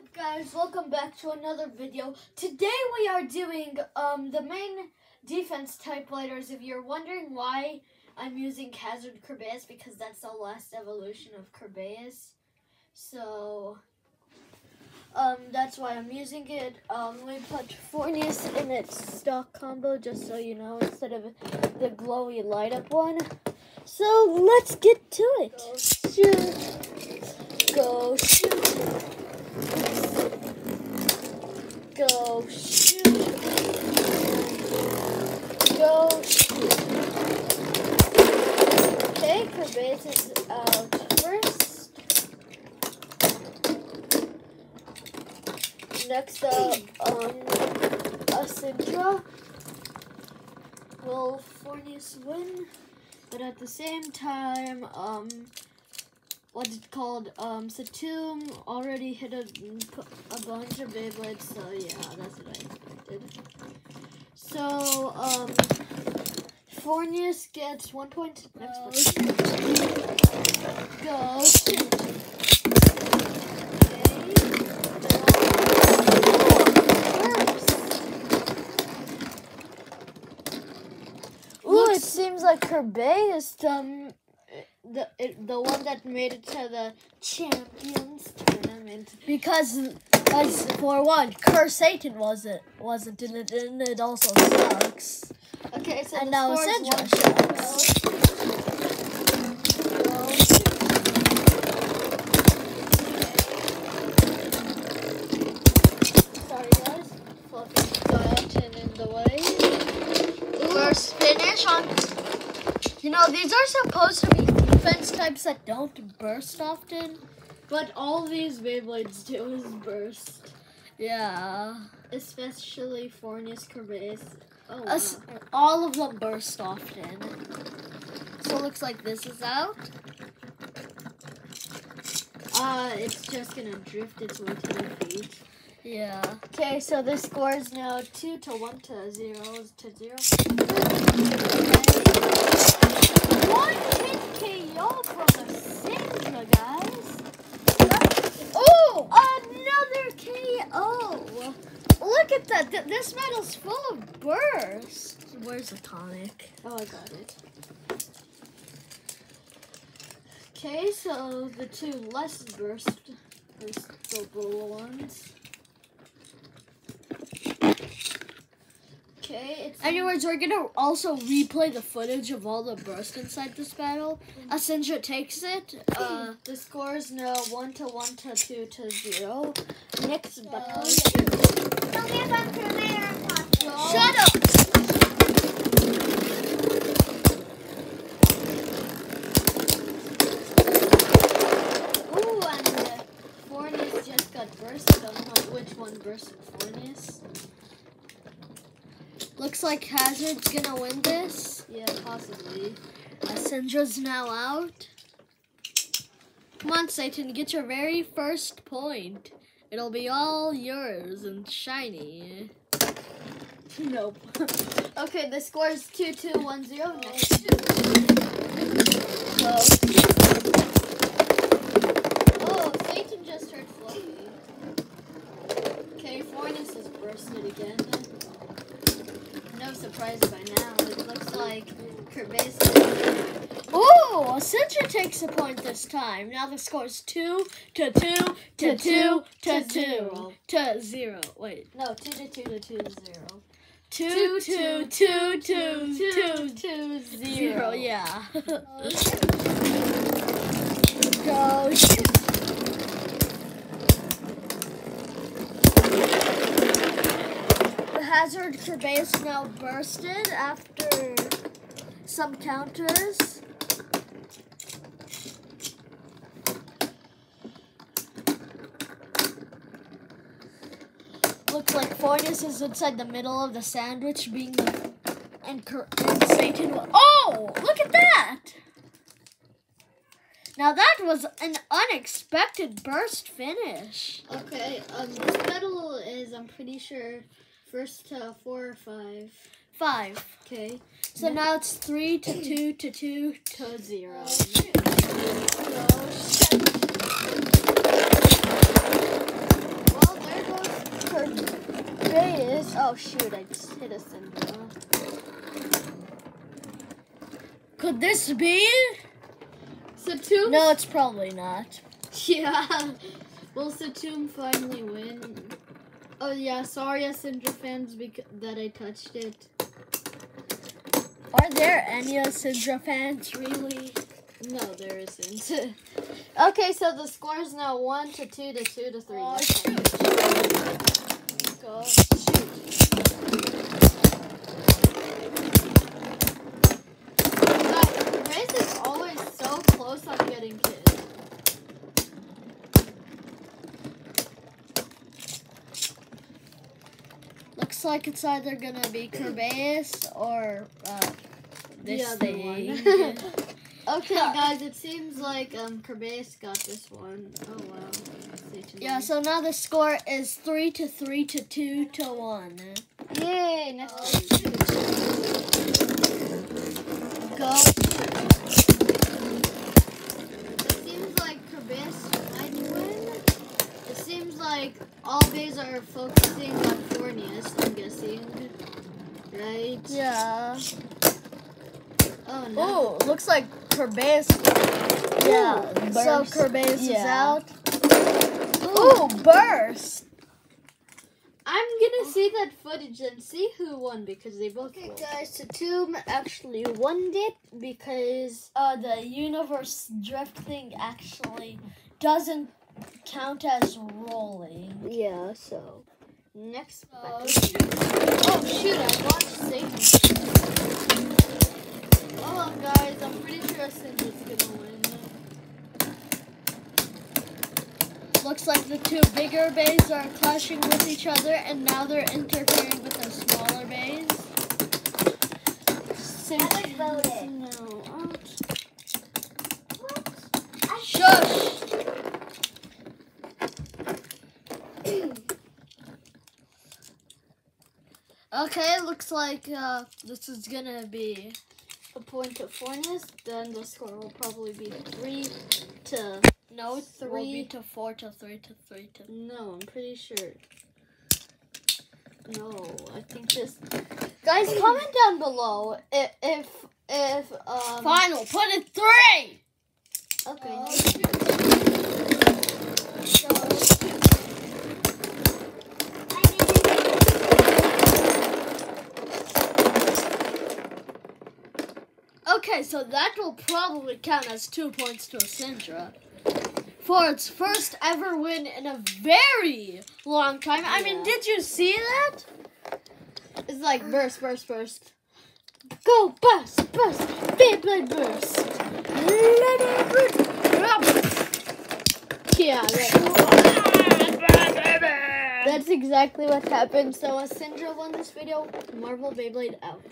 up guys, welcome back to another video. Today we are doing um, the main defense typewriters. If you're wondering why I'm using Hazard Kerbeus, because that's the last evolution of Kerbeus. So, um, that's why I'm using it. Um, we put Fornius in its stock combo, just so you know, instead of the glowy light up one. So, let's get to it. Go shoot. Go shoot. Go shoot. Out first. Next up, um, Asindra. Will Fornius win? But at the same time, um, what's it called? Um, Satomb already hit a, a bunch of Beyblades, so yeah, that's what I expected. So, um, Fornius gets one point. Next one. Ooh, it seems like Kirby is um the it, the one that made it to the champions tournament. Because, as for one, Curse Satan wasn't wasn't in it, and it also sucks. Okay, so And now score is Sindra one to sucks. Sorry guys, fluffy gotten in the way. First finish on. You know, these are supposed to be defense types that don't burst often. But all these Beyblades do is burst. Yeah. Especially Fornius Kerbeus. Oh, As wow. All of them burst often. So it looks like this is out. Uh, it's just gonna drift its way to your feet. Yeah. Okay, so the score is now 2 to 1 to 0 to 0. Where's the tonic? Oh, I got it. Okay, so the two less burst burstable ones. Okay, it's Anyways, we're gonna also replay the footage of all the bursts inside this battle. Ascension takes it. Uh, the score is now one to one to two to zero. Next battle. shut up! Ooh, and uh, Fornius just got bursted. I don't know which one bursted Fornius. Looks like Hazard's gonna win this. Yeah, possibly. Uh, Ascendra's now out. Come on, Satan, get your very first point. It'll be all yours and shiny. Nope. okay, the score is 2 2 1 0. Next. Close. Oh, Satan just heard Fluffy. Okay, Fornius is bursted again. No surprise by now. It looks like Kerbeus. Oh, takes a point this time. Now the score is two to two to, To two two to to two zero. to zero. Wait, No, 2 to 2 to 2 to 0. two two two two two to zero. Yeah. Go. The hazard Kerbeus now bursted after some counters. Looks like Fortis is inside the middle of the sandwich, being the and, and Satan. Oh, look at that! Now that was an unexpected burst finish. Okay, um, this battle is, I'm pretty sure, first to 4 or 5. Five. Okay. So now it's three to two to two To 0. Oh Oh, shoot! I just hit a Syndra. Could this be? Satomb. No, it's probably not. Yeah. Will Satomb finally win? Oh yeah. Sorry, Syndra fans, that I touched it. Are there any Syndra fans really? No, there isn't. okay, so the score is now one to two to two to three. Oh, Guys, is always so close on getting killed. Looks like it's either gonna be Kerbeus or uh, this The other thing. one. Okay, guys, it seems like um Kerbeus got this one. Oh wow. Satan. yeah, so now the score is three to three to two to one. Yay! Next. Oh, Go. It seems like Kerbeus might win. It seems like all bays are focusing on Fornius, I'm guessing. Right? Yeah. Oh no. Oh, looks like Kerbeus. Yeah. So burst. Kerbeus is out. Ooh, burst. I'm gonna see that footage and see who won because they both Okay, won. guys, Tatum actually won it because uh, the universe drift thing actually doesn't count as rolling. Yeah, so. Next. Oh, battle. Oh shoot, I watched Satan. Oh guys, I'm pretty sure Cinder's gonna win. Looks like the two bigger bays are clashing with each other, and now they're interfering with the smaller bays. Voted. No. Shush! okay, it looks like uh, this is gonna be a point to Fornius, then the score will probably be three to no three Three. to four to three to three to. no, I'm pretty sure. No, I think this. Guys, comment down below if if, if um. Final, put it three. Okay. Okay, so that will probably count as two points to Syndra. For its first ever win in a very long time. I mean, Yeah. did you see that? It's like burst, burst, burst. Go burst, burst, Beyblade burst. Let it burst. Yeah, that- that's exactly what happened. So, as Syndra won this video, Marvel Beyblade out.